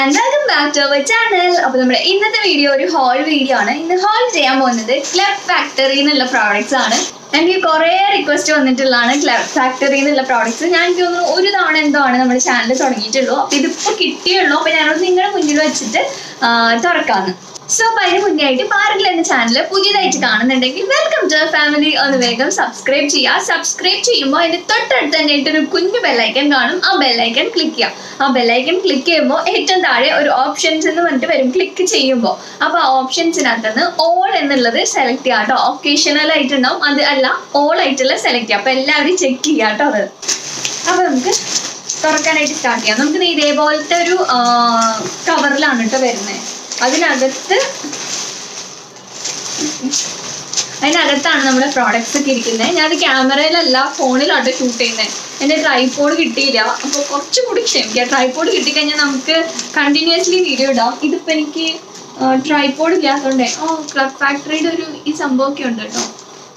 And welcome back to our channel അപ്പോൾ നമ്മുടെ ഇന്നത്തെ വീഡിയോ ഒരു ഹോൾ വീഡിയോ ആണ്. ഇന്ന് ഹോൾ ചെയ്യാൻ പോകുന്നത് ക്ലബ് ഫാക്ടറി എന്നുള്ള പ്രോഡക്റ്റ്സ് ആണ്. എനിക്ക് കുറേ റിക്വസ്റ്റ് വന്നിട്ടുള്ളതാണ് ക്ലബ് ഫാക്ടറി എന്നുള്ള പ്രോഡക്റ്റ്സ് ഞാൻ എനിക്ക് തോന്നുന്നു ഒരു തവണ എന്തോ ആണ് നമ്മുടെ ചാനൽ തുടങ്ങിയിട്ടുള്ളൂ. അപ്പോൾ ഇതിപ്പോൾ കിട്ടിയുള്ളൂ അപ്പോൾ ഞാനത് നിങ്ങളുടെ മുന്നിൽ വെച്ചിട്ട് തുറക്കാന്ന്. സോ അപ്പോൾ അതിന് മുന്നേ ആയിട്ട് എന്ന ചാനൽ പുതിയതായിട്ട് കാണുന്നുണ്ടെങ്കിൽ വെൽക്കം ടു ഫാമിലി ഒന്ന് വേഗം സബ്സ്ക്രൈബ് ചെയ്യുക. സബ്സ്ക്രൈബ് ചെയ്യുമ്പോൾ അതിന്റെ തൊട്ടടുത്ത് തന്നെ ഒരു കുഞ്ഞു ബെല്ലൈക്കൻ കാണും. ആ ബെല്ലൈക്കൻ ക്ലിക്ക് ചെയ്യുക ആ ബെല്ലൈക്കൻ ക്ലിക്ക് ചെയ്യുമ്പോൾ ഏറ്റവും താഴെ ഒരു ഓപ്ഷൻസ് എന്ന് പറഞ്ഞിട്ട് വരും. ക്ലിക്ക് ചെയ്യുമ്പോൾ അപ്പോൾ ആ ഓപ്ഷൻസിനകത്ത് നിന്ന് ഓൾ എന്നുള്ളത് സെലക്ട് ചെയ്യുക കേട്ടോ. ഒക്കേഷണൽ ആയിട്ടുണ്ടാവും. അത് അല്ല ഓൾ ആയിട്ടുള്ള സെലക്ട് ചെയ്യുക അപ്പോൾ എല്ലാവരും ചെക്ക് ചെയ്യുക കേട്ടോ അത്. അപ്പോൾ നമുക്ക് തുറക്കാനായിട്ട് സ്റ്റാർട്ട് ചെയ്യാം. നമുക്ക് ഇതേപോലത്തെ ഒരു കവറിലാണ് കേട്ടോ വരുന്നത്. അതിനകത്ത് അതിനകത്താണ് നമ്മുടെ പ്രോഡക്റ്റ്സ് ഒക്കെ ഇരിക്കുന്നത് ഞാൻ ക്യാമറയിലല്ല ഫോണിലാട്ടോ ഷൂട്ട് ചെയ്യുന്നത് എന്റെ ട്രൈപോഡ് കിട്ടിയില്ല. അപ്പോൾ കുറച്ചും കൂടി ക്ഷമിക്കുക ട്രൈപോഡ് കിട്ടിക്കഴിഞ്ഞാൽ നമുക്ക് കണ്ടിന്യൂസ്ലി വീഡിയോ ഇടാം. ഇതിപ്പോൾ എനിക്ക് ട്രൈപോഡ് ഇല്ലാത്തതുകൊണ്ടേ ഓ ക്ലബ് ഫാക്ടറിയുടെ ഒരു ഈ സംഭവമൊക്കെ ഉണ്ട് കേട്ടോ.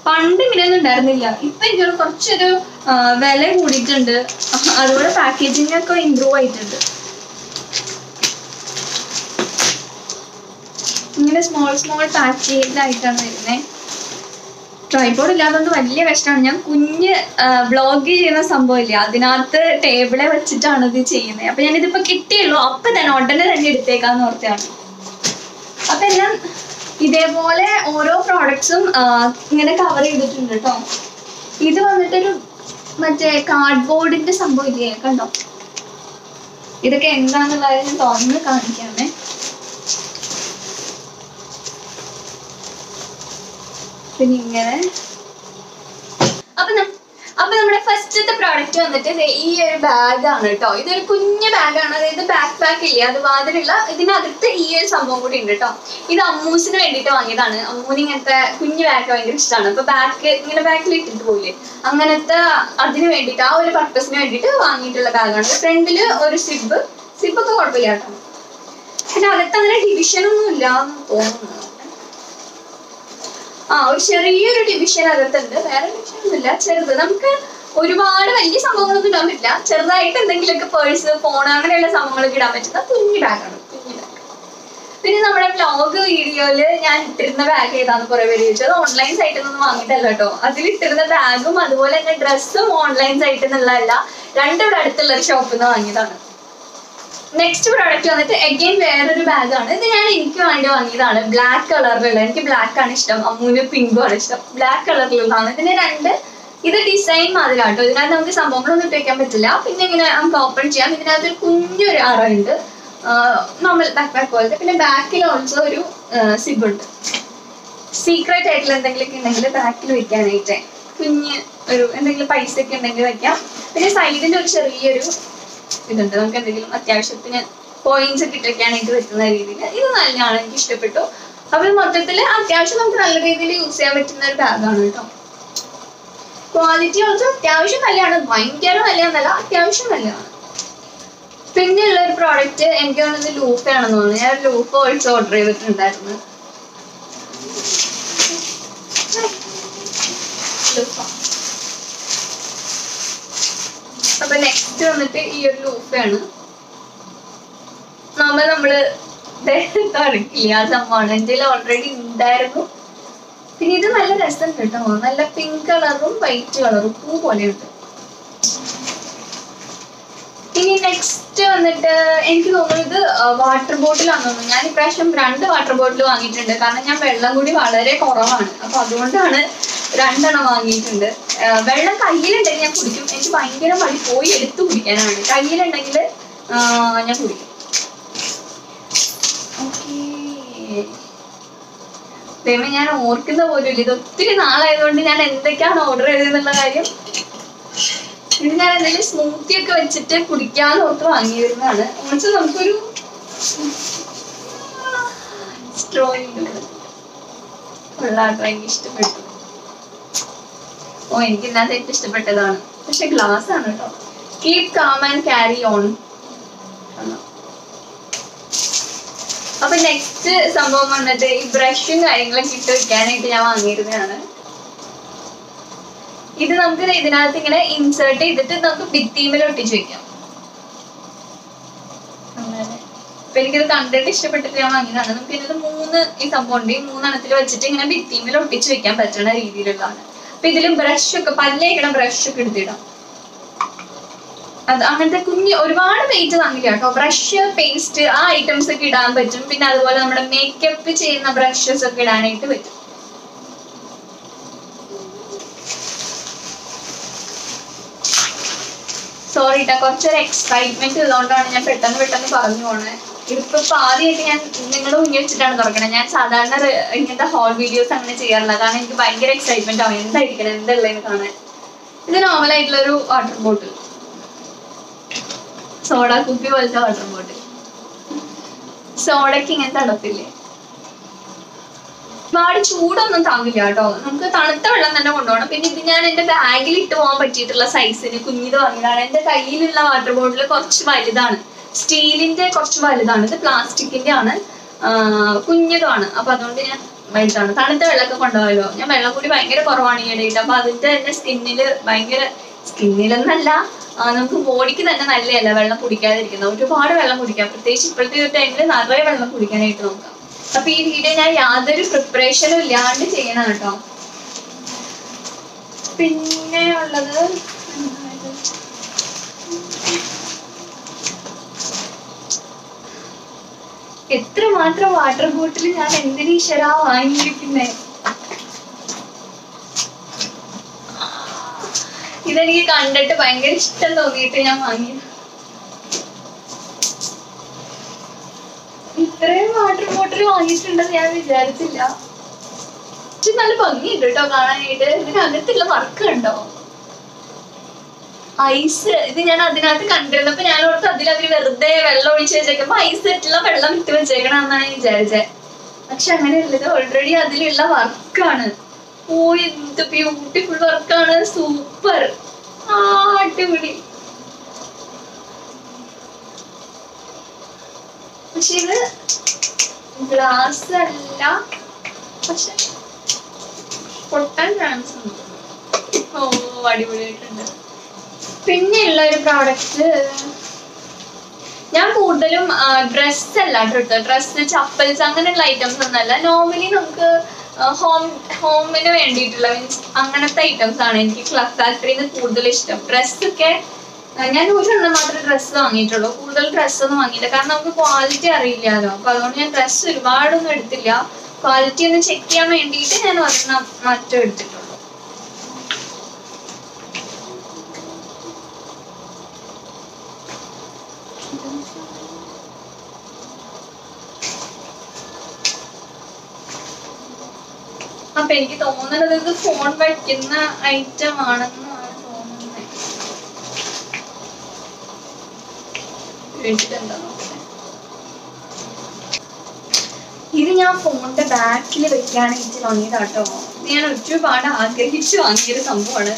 പണ്ട് ഇങ്ങനെയൊന്നും ഉണ്ടായിരുന്നില്ല. ഇപ്പം എനിക്കൊരു കുറച്ചൊരു വില കൂടിയിട്ടുണ്ട്. അതുപോലെ പാക്കേജിങ്ങൊക്കെ ഇമ്പ്രൂവ് ആയിട്ടുണ്ട്. ഇങ്ങനെ സ്മോൾ സ്മോൾ പാക്കേജിലായിട്ടാണ് വരുന്നത് ട്രൈപോഡ് ഇല്ലാത്തതുകൊണ്ട് വലിയ കഷ്ടമാണ് ഞാൻ കുഞ്ഞ് വ്ളോഗ് ചെയ്യുന്ന സംഭവം ഇല്ല അതിനകത്ത് ടേബിളെ വെച്ചിട്ടാണ് ഇത് ചെയ്യുന്നത് അപ്പൊ ഞാൻ ഇതിപ്പോ കിട്ടിയുള്ളൂ. അപ്പൊ തന്നെ ഉടനെ തന്നെ എടുത്തേക്കാന്ന് ഓർത്താണ് അപ്പൊ എല്ലാം ഇതേപോലെ ഓരോ പ്രോഡക്ട്സും ഇങ്ങനെ കവർ ചെയ്തിട്ടുണ്ട് കേട്ടോ. ഇത് വന്നിട്ടൊരു മറ്റേ കാർഡ്ബോർഡിന്റെ സംഭവം ഇല്ലേ? കണ്ടോ? ഇതൊക്കെ എന്താണെന്നുള്ളത് ഞാൻ തുറന്ന് കാണിക്കാമേ. പിന്നെ ഇങ്ങനെ. അപ്പൊ നമ്മുടെ ഫസ്റ്റത്തെ പ്രോഡക്റ്റ് വന്നിട്ട് ഈ ഒരു ബാഗാണ് കേട്ടോ ഇതൊരു കുഞ്ഞു ബാഗാണ് അതായത് ബാക്ക് പാക്ക് ഇല്ല? അത് വാതിലുള്ള ഇതിനകത്ത് ഈ ഒരു സംഭവം കൂടി ഉണ്ട് കേട്ടോ ഇത് അമ്മൂസിന് വേണ്ടിയിട്ട് വാങ്ങിയതാണ്. അമ്മൂന് ഇങ്ങനത്തെ കുഞ്ഞു ബാഗ് ഭയങ്കര ഇഷ്ടമാണ് അപ്പൊ ബാക്ക് ഇങ്ങനെ ബാക്കിൽ ഇട്ടിട്ട് പോയില്ലേ? അങ്ങനത്തെ അതിന് വേണ്ടിട്ട് ആ ഒരു പർപ്പസിന് വേണ്ടിയിട്ട് വാങ്ങിയിട്ടുള്ള ബാഗാണ് ഫ്രണ്ടിൽ ഒരു സിബ് സിബൊക്കെ കുഴപ്പമില്ല കേട്ടോ പക്ഷെ അകത്ത് അങ്ങനെ ഡിവിഷൻ ഒന്നും തോന്നുന്നു. ആ ഒരു ചെറിയൊരു ഡിവിഷൻ അകത്തുണ്ട്. വേറെ ഡിവിഷനൊന്നുമില്ല ചെറുത്. നമുക്ക് ഒരുപാട് വലിയ സംഭവങ്ങളൊന്നും ഇടാൻ പറ്റില്ല. ചെറുതായിട്ട് എന്തെങ്കിലുമൊക്കെ പേഴ്സ് ഫോൺ അങ്ങനെയുള്ള സംഭവങ്ങളൊക്കെ ഇടാൻ പറ്റുന്ന കുഞ്ഞി ബാഗാണ് കുഞ്ഞു പിന്നെ നമ്മുടെ വ്ലോഗ് വീഡിയോയിൽ ഞാൻ ഇട്ടിരുന്ന ബാഗ് ഏതാന്ന് കുറെ പേര് ചോദിച്ചു. അത് ഓൺലൈൻ സൈറ്റിൽ നിന്നും വാങ്ങിയിട്ടല്ല കേട്ടോ. അതിൽ ഇട്ടിരുന്ന ബാഗും അതുപോലെ തന്നെ ഡ്രസ്സും ഓൺലൈൻ സൈറ്റിൽ നിന്നുള്ളതല്ല. രണ്ടും ഇവിടെ അടുത്തുള്ള ഒരു ഷോപ്പിൽ നിന്ന് വാങ്ങിയതാണ്. നെക്സ്റ്റ് പ്രോഡക്റ്റ് വന്നിട്ട് അഗൈൻ വേറൊരു ബാഗാണ് ഇത് ഞാൻ എനിക്ക് വേണ്ടി വാങ്ങിയതാണ്. ബ്ലാക്ക് കളറിലുള്ള എനിക്ക് ബ്ലാക്ക് ആണ് ഇഷ്ടം. അമ്മൂന് പിങ്കും ആണ് ഇഷ്ടം. ബ്ലാക്ക് കളറിലുള്ളതാണ് ഇതിന് രണ്ട് ഇത് ഡിസൈൻ മാതിരാട്ടോ ഇതിനകത്ത് നമുക്ക് സംഭവങ്ങളൊന്നും ഇട്ട് വെക്കാൻ പറ്റില്ല. പിന്നെ ഇങ്ങനെ നമുക്ക് ഓപ്പൺ ചെയ്യാം. ഇതിനകത്ത് ഒരു കുഞ്ഞൊരു അറയുണ്ട് നമ്മൾ ബാക്ക് ബാക്ക് പോലത്തെ. പിന്നെ ബാക്കിൽ ഓൾസോ ഒരു സിബ് ഉണ്ട്. സീക്രട്ട് ആയിട്ടുള്ള എന്തെങ്കിലുമൊക്കെ ഉണ്ടെങ്കിൽ ബാക്കിൽ വെക്കാനായിട്ട്. കുഞ്ഞ് ഒരു എന്തെങ്കിലും പൈസ ഒക്കെ ഉണ്ടെങ്കിൽ വെക്കാം. പിന്നെ സൈഡിന്റെ ഒരു ചെറിയൊരു ഇതുണ്ട്. നമുക്ക് എന്തെങ്കിലും അത്യാവശ്യത്തിന് പോയിന്റ്സ് ഇട്ടിരിക്കാനായിട്ട് പറ്റുന്ന രീതിയിൽ. ഇത് നല്ലതാണ് എനിക്ക് ഇഷ്ടപ്പെട്ടു. അപ്പൊ മൊത്തത്തിൽ അത്യാവശ്യം നമുക്ക് നല്ല രീതിയിൽ യൂസ് ചെയ്യാൻ പറ്റുന്ന ഒരു ബാഗാണ് കേട്ടോ. ക്വാളിറ്റി ഓൾസോ അത്യാവശ്യം നല്ലതാണ്. ഭയങ്കര നല്ലതെന്നല്ല അത്യാവശ്യം നല്ലതാണ്. പിന്നെയുള്ള ഒരു പ്രോഡക്റ്റ് എനിക്ക് തോന്നുന്നത് ആണെന്ന് തോന്നുന്നു. ഞാൻ ലൂഫ് ഓൾസോ ഓർഡർ ചെയ്തിട്ടുണ്ടായിരുന്നു. ലൂഫ അപ്പൊ നെക്സ്റ്റ് വന്നിട്ട് ഈ ഒരു ലൂഫയാണ് നമ്മൾ നമ്മൾ തുടക്കില്ല ആ സംഭവമാണ് എന്റെ ഓൾറെഡി ഉണ്ടായിരുന്നു. പിന്നെ ഇത് നല്ല രസം കേട്ടോ. നല്ല പിങ്ക് കളറും വൈറ്റ് കളറും പൂ പോലെയുണ്ട്. ഇനി നെക്സ്റ്റ് വന്നിട്ട് എനിക്ക് തോന്നുന്നു ഇത് വാട്ടർ ബോട്ടിലാണെന്ന് തോന്നുന്നു. ഞാൻ ഇപ്രാവശ്യം രണ്ട് വാട്ടർ ബോട്ടിൽ വാങ്ങിയിട്ടുണ്ട്. കാരണം ഞാൻ വെള്ളം കൂടി വളരെ കുറവാണ്. അപ്പൊ അതുകൊണ്ടാണ് രണ്ടെണ്ണം വാങ്ങിയിട്ടുണ്ട്. വെള്ളം കയ്യിലുണ്ടെങ്കിൽ ഞാൻ കുടിക്കും. എനിക്ക് ഭയങ്കര മടി. പോയി എടുത്ത് കുടിക്കാനാണ്. കയ്യിലുണ്ടെങ്കിൽ ഞാൻ കുടിക്കും. ദൈവം ഞാൻ ഓർക്കുന്ന പോലും ഇത് ഒത്തിരി നാളായതുകൊണ്ട് ഞാൻ എന്തൊക്കെയാണ് ഓർഡർ ചെയ്തെന്നുള്ള കാര്യം. ഇത് ഞാൻ എന്തെങ്കിലും സ്മൂത്തി ഒക്കെ വെച്ചിട്ട് കുടിക്കാന്ന് ഓർത്ത് വാങ്ങിയിരുന്നതാണ്. എന്നുവെച്ചാൽ നമുക്കൊരു സ്ട്രോയിങ് കൊള്ളാട്ടോ എനിക്ക് ഇഷ്ടപ്പെട്ടു. ഓ എനിക്ക് ഇന്നത്തെ ഏറ്റവും ഇഷ്ടപ്പെട്ടതാണ്. പക്ഷെ ഗ്ലാസ് ആണ് കേട്ടോ keep calm and carry on അപ്പൊ നെക്സ്റ്റ് സംഭവം വന്നിട്ട് ഈ ബ്രഷും കാര്യങ്ങളും ഇട്ട് വെക്കാനായിട്ട് ഞാൻ വാങ്ങിയിരുന്നതാണ്. ഇത് നമുക്ക് ഇതിനകത്ത് ഇങ്ങനെ ഇൻസേർട്ട് ചെയ്തിട്ട് നമുക്ക് ഭിത്തിമേൽ ഒട്ടിച്ച് വെക്കാം. അപ്പൊ എനിക്കിത് കണ്ടിട്ട് ഇഷ്ടപ്പെട്ടിട്ട് ഞാൻ വാങ്ങിയതാണ്. നമുക്ക് ഇതിനകത്ത് മൂന്ന് ഈ സംഭവം ഉണ്ട്. ഈ മൂന്നെണ്ണത്തിൽ വെച്ചിട്ട് ഇങ്ങനെ ഭിത്തിമേൽ ഒട്ടിച്ച് വെക്കാൻ പറ്റുന്ന രീതിയിലുള്ളതാണ്. അപ്പൊ ഇതിൽ ബ്രഷ് ഒക്കെ പല്ലേക്കണം ബ്രഷ് ഒക്കെ എടുത്തിടാം. അത് അങ്ങനത്തെ കുഞ്ഞ് ഒരുപാട് വെയിറ്റ് തന്നില്ല കേട്ടോ. ബ്രഷ് പേസ്റ്റ് ആ ഐറ്റംസ് ഒക്കെ ഇടാൻ പറ്റും. പിന്നെ അതുപോലെ നമ്മുടെ മേക്കപ്പ് ചെയ്യുന്ന ബ്രഷസ് ഒക്കെ ഇടാനായിട്ട് പറ്റും. സോറി ട്ടാ കുറച്ചൊരു എക്സൈറ്റ്മെന്റ് ഉള്ളതുകൊണ്ടാണ് ഞാൻ പെട്ടെന്ന് പെട്ടെന്ന് പറഞ്ഞു പോണേ. ഇതിപ്പോ ആദ്യമായിട്ട് ഞാൻ നിങ്ങളുടെ മുന്നിൽ വെച്ചിട്ടാണ് തുറക്കണത് ഞാൻ സാധാരണ ഇങ്ങനത്തെ ഹോൾ വീഡിയോസ് അങ്ങനെ ചെയ്യാറില്ല. കാരണം എനിക്ക് ഭയങ്കര എക്സൈറ്റ്മെന്റ് ആവും. എന്തായിരിക്കണം? എന്തുള്ളതെന്ന് കാണാൻ. ഇത് നോർമൽ ആയിട്ടുള്ള ഒരു വാട്ടർ ബോട്ടിൽ സോഡ കുപ്പി പോലത്തെ വാട്ടർ ബോട്ടിൽ സോഡയ്ക്ക് ഇങ്ങനത്തെ അടപ്പില്ലേ? ഒരുപാട് ചൂടൊന്നും താങ്ങില്ല കേട്ടോ. നമുക്ക് തണുത്ത വെള്ളം തന്നെ കൊണ്ടുപോകണം. പിന്നെ ഇത് ഞാൻ എന്റെ ബാഗിൽ ഇട്ട് പോകാൻ പറ്റിയിട്ടുള്ള സൈസിന് കുഞ്ഞിത് വാങ്ങിയതാണ്. എന്റെ കയ്യിലുള്ള വാട്ടർ ബോട്ടിൽ കുറച്ച് വലുതാണ്. സ്റ്റീലിന്റെ കുറച്ച് വലുതാണ്. ഇത് പ്ലാസ്റ്റിക്കിന്റെ ആണ് കുഞ്ഞതുമാണ്. അപ്പൊ അതുകൊണ്ട് ഞാൻ വലുതാണ്. തണുത്ത വെള്ളമൊക്കെ കൊണ്ടുപോയല്ലോ ഞാൻ വെള്ളം കൂടി ഭയങ്കര കുറവാണ് ഈ ഇടയിൽ. അപ്പൊ അതിന്റെ തന്നെ സ്കിന്നിൽ ഭയങ്കര സ്കിന്നിലെന്നല്ല നമുക്ക് ബോഡിക്ക് തന്നെ നല്ലതല്ല വെള്ളം കുടിക്കാതിരിക്കുന്നത്. ഒരുപാട് വെള്ളം കുടിക്കാം. പ്രത്യേകിച്ച് ഇപ്പോഴത്തെ ഒരു ടൈമിൽ നിറയെ വെള്ളം കുടിക്കാനായിട്ട് നോക്കാം. അപ്പൊ ഈ വീഡിയോ ഞാൻ യാതൊരു പ്രിപ്പറേഷനും ഇല്ലാണ്ട് ചെയ്യണം കേട്ടോ പിന്നെ ഉള്ളത് എന്താ ഇത്? എത്ര മാത്രം വാട്ടർ ബോട്ടിൽ ഞാൻ എന്തിനീ ശരാ വാങ്ങിയിരിക്കുന്നേ? ഇതെനിക്ക് കണ്ടിട്ട് ഭയങ്കര ഇഷ്ടം തോന്നിയിട്ട് ഞാൻ വാങ്ങി. ഇത്രയും വാട്ടർ ബോട്ടിൽ വാങ്ങിയിട്ടുണ്ടെന്ന് ഞാൻ വിചാരിച്ചില്ല. നല്ല ഭംഗിയുണ്ട് കേട്ടോ കാണാനായിട്ട്. ഇതിനകത്തുള്ള വർക്ക് ഉണ്ടോ? ഐസ് ഇത് ഞാൻ അതിനകത്ത് കണ്ടിരുന്നപ്പോ ഞാൻ ഓർത്ത് അതിൽ വെറുതെ വെള്ളം ഒഴിച്ച് വെച്ചേക്കുമ്പോ ഐസ് ഇട്ടുള്ള വെള്ളം ഇട്ട് വെച്ചേക്കണം എന്നാണ് ഞാൻ വിചാരിച്ചത് പക്ഷെ അങ്ങനെയല്ല ഇത് ഓൾറെഡി അതിലുള്ള വർക്കാണ്. ഓ എന്ത് ബ്യൂട്ടിഫുൾ വർക്കാണ്. സൂപ്പർ ആ അടിപൊളി. പക്ഷെ ഇത് ഗ്ലാസ് അല്ല. പക്ഷെ പൊട്ടാൻ ചാൻസ് ഉണ്ട്. ഓ അടിപൊളിയായിട്ടുണ്ട്. പിന്നെയുള്ള ഒരു പ്രോഡക്റ്റ് ഞാൻ കൂടുതലും ഡ്രസ് അല്ല എടുത്തത് ഡ്രസ് ചപ്പൽസ് അങ്ങനെയുള്ള ഐറ്റംസ് ഒന്നല്ല നോർമലി നമുക്ക് ഹോം ഹോമിന് വേണ്ടിയിട്ടുള്ള മീൻസ് അങ്ങനത്തെ ഐറ്റംസ് ആണ് എനിക്ക് ക്ലബ് ഫാക്ടറിയിൽ കൂടുതൽ ഇഷ്ടം. ഡ്രസ്സൊക്കെ ഞാൻ ഒരെണ്ണം മാത്രമേ ഡ്രസ്സ് വാങ്ങിയിട്ടുള്ളൂ. കൂടുതൽ ഡ്രസ്സ് ഒന്നും വാങ്ങിയില്ല. കാരണം നമുക്ക് ക്വാളിറ്റി അറിയില്ലല്ലോ. അപ്പൊ അതുകൊണ്ട് ഞാൻ ഡ്രസ്സ് ഒരുപാടൊന്നും എടുത്തില്ല. ക്വാളിറ്റി ഒന്ന് ചെക്ക് ചെയ്യാൻ വേണ്ടിയിട്ട് ഞാൻ ഒരെണ്ണം മറ്റും എടുത്തിട്ടുള്ളൂ അപ്പൊ എനിക്ക് തോന്നുന്നത് ഇത് ഫോൺ വയ്ക്കുന്ന ഐറ്റം ആണെന്നാണ് തോന്നുന്നത്. ഇത് ഞാൻ ഫോണിന്റെ ബാക്കിൽ വെക്കാനായിട്ട് വാങ്ങിയതാട്ടോ. ഇത് ഞാൻ ഒരുപാട് ആഗ്രഹിച്ചു വാങ്ങിയൊരു സംഭവമാണ്.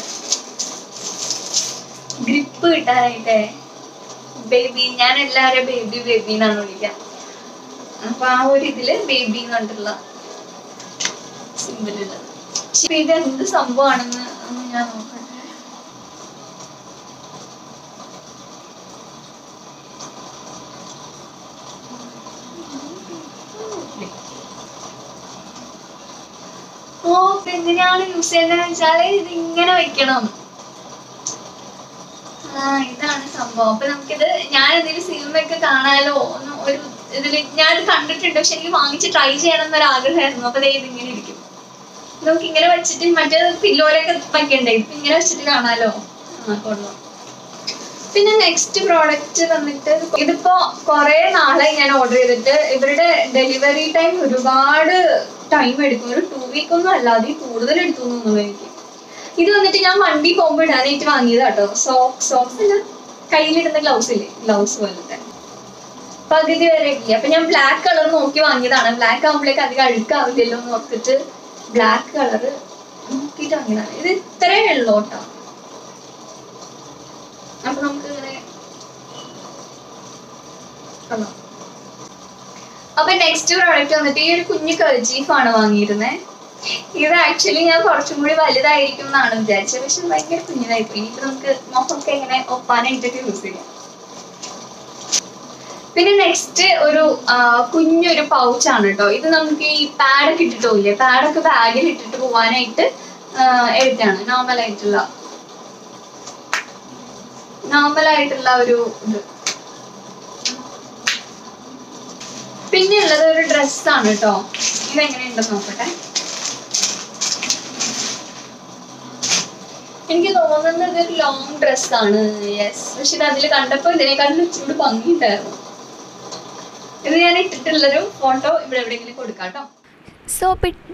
ഗ്രിപ്പ് കിട്ടാനായിട്ടേ. ബേബി ഞാൻ എല്ലാവരും ബേബി ബേബി എന്നാണ് വിളിക്കാം. അപ്പൊ ആ ഒരു ഇതിൽ ബേബി എന്ന് പക്ഷെ ഇത് എന്ത് സംഭവമാണെന്ന് ഞാൻ നോക്കട്ടെ. ഓ ഇപ്പൊ എങ്ങനെയാണ് യൂസ് ചെയ്യുന്നത് വെച്ചാൽ ഇത് ഇങ്ങനെ വെക്കണം. ഇതാണ് സംഭവം. അപ്പൊ നമുക്കിത് ഞാൻ എന്തെങ്കിലും സിനിമയൊക്കെ കാണാലോ ഒന്ന് ഒരു ഇതിൽ ഞാൻ കണ്ടിട്ടുണ്ട്. പക്ഷെ എനിക്ക് വാങ്ങിച്ച് ട്രൈ ചെയ്യണം എന്നൊരു ആഗ്രഹമായിരുന്നു അപ്പൊ ദേ ഇതിങ്ങനെ ഇരിക്കും. നമുക്ക് ഇങ്ങനെ വെച്ചിട്ട് മറ്റേ പില്ലോലൊക്കെ വെക്കണ്ടേ? ഇപ്പൊ ഇങ്ങനെ വെച്ചിട്ട് കാണാലോ? ആ പിന്നെ നെക്സ്റ്റ് പ്രോഡക്റ്റ് വന്നിട്ട് ഇതിപ്പോ കുറെ നാളായി ഞാൻ ഓർഡർ ചെയ്തിട്ട്. ഇവരുടെ ഡെലിവറി ടൈം ഒരുപാട് ടൈം എടുക്കും. ഒരു ടു വീക്ക് ഒന്നും അല്ലാതെ കൂടുതൽ എടുത്തു തോന്നുന്നു എനിക്ക്. ഇത് വന്നിട്ട് ഞാൻ വണ്ടി പോകുമ്പോൾ ഇടാനായിട്ട് വാങ്ങിയത് കേട്ടോ സോക്സ് സോക്സ് അല്ല കയ്യിലിടുന്ന ഗ്ലൗസ് ഇല്ലേ? ഗ്ലൗസ് പോലത്തെ. പകുതി വരെ ഇല്ല അപ്പൊ ഞാൻ ബ്ലാക്ക് കളർ നോക്കി വാങ്ങിയതാണ്. ബ്ലാക്ക് ആകുമ്പോഴേക്ക് അധികം അഴുക്കാവില്ലല്ലോ എന്ന് ഓർത്തിട്ട് ബ്ലാക്ക് കളർ നോക്കിയിട്ട് വാങ്ങിയതാണ്. ഇത് ഇത്രേ ഉള്ളൂ കേട്ടോ. അപ്പൊ നമുക്ക് ഇങ്ങനെ. അപ്പൊ നെക്സ്റ്റ് പ്രോഡക്റ്റ് വന്നിട്ട് ഈ ഒരു കുഞ്ഞു കർജീഫാണ് വാങ്ങിയിരുന്നത് ഇത് ആക്ച്വലി ഞാൻ കുറച്ചും കൂടി വലുതായിരിക്കും എന്നാണ് വിചാരിച്ചത്. പക്ഷെ ഭയങ്കര കുഞ്ഞിതായി പോയി. ഇനിയിപ്പോ നമുക്ക് മുഖമൊക്കെ ഇങ്ങനെ ഒപ്പാനായിട്ടൊക്കെ യൂസ് ചെയ്യാം. പിന്നെ നെക്സ്റ്റ് ഒരു കുഞ്ഞൊരു പൗച്ചാണ് കേട്ടോ ഇത് നമുക്ക് ഈ പാഡൊക്കെ ഇട്ടിട്ട് പോയില്ലേ പാഡൊക്കെ ബാഗിൽ ഇട്ടിട്ട് പോവാനായിട്ട് എടുത്താണ് നോർമൽ ആയിട്ടുള്ള നോർമൽ ആയിട്ടുള്ള ഒരു ഇത്. പിന്നെ ഉള്ളത് ഒരു ഡ്രസ്സാണ് കേട്ടോ ഇത് എങ്ങനെയുണ്ടെന്ന് നോക്കട്ടെ. എനിക്ക് തോന്നുന്നത് ഒരു ലോങ് ഡ്രസ്സാണ് യെസ് പക്ഷെ ഇത് അതിൽ കണ്ടപ്പോൾ ഇതിനെക്കാട്ടിൽ ഇച്ചിരി ഭംഗിയുണ്ടായിരുന്നു. ഇത് ഞാൻ ഇട്ടിട്ടുള്ളൊരു ഫോട്ടോ ഇവിടെ എവിടെയെങ്കിലും കൊടുക്കാം കേട്ടോ സോ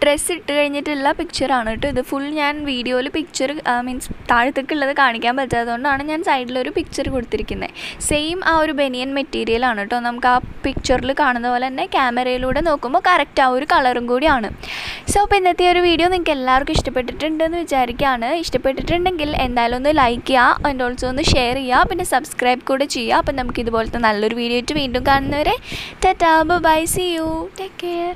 ഡ്രസ്സ് ഇട്ട് കഴിഞ്ഞിട്ടുള്ള പിക്ചറാണ് കേട്ടോ ഇത്. ഫുൾ ഞാൻ വീഡിയോയിൽ പിക്ചർ മീൻസ് താഴത്തേക്കുള്ളത് കാണിക്കാൻ പറ്റാത്തതുകൊണ്ടാണ് ഞാൻ സൈഡിലൊരു പിക്ചർ കൊടുത്തിരിക്കുന്നത് സെയിം ആ ഒരു ബനിയൻ മെറ്റീരിയലാണ് കേട്ടോ. നമുക്ക് ആ പിക്ചറിൽ കാണുന്ന പോലെ തന്നെ ക്യാമറയിലൂടെ നോക്കുമ്പോൾ കറക്റ്റ് ആ ഒരു കളറും കൂടിയാണ്. സോ അപ്പോൾ ഇന്നത്തെ ഒരു വീഡിയോ നിങ്ങൾക്ക് എല്ലാവർക്കും ഇഷ്ടപ്പെട്ടിട്ടുണ്ടെന്ന് വിചാരിക്കുകയാണ് ഇഷ്ടപ്പെട്ടിട്ടുണ്ടെങ്കിൽ എന്തായാലും ഒന്ന് ലൈക്ക് ചെയ്യുക ആൻഡ് ഓൾസോ ഒന്ന് ഷെയർ ചെയ്യുക പിന്നെ സബ്സ്ക്രൈബ് കൂടെ ചെയ്യുക. അപ്പം നമുക്ക് ഇതുപോലത്തെ നല്ലൊരു വീഡിയോ ആയിട്ട് വീണ്ടും കാണുന്നവരെ tata bye see you take care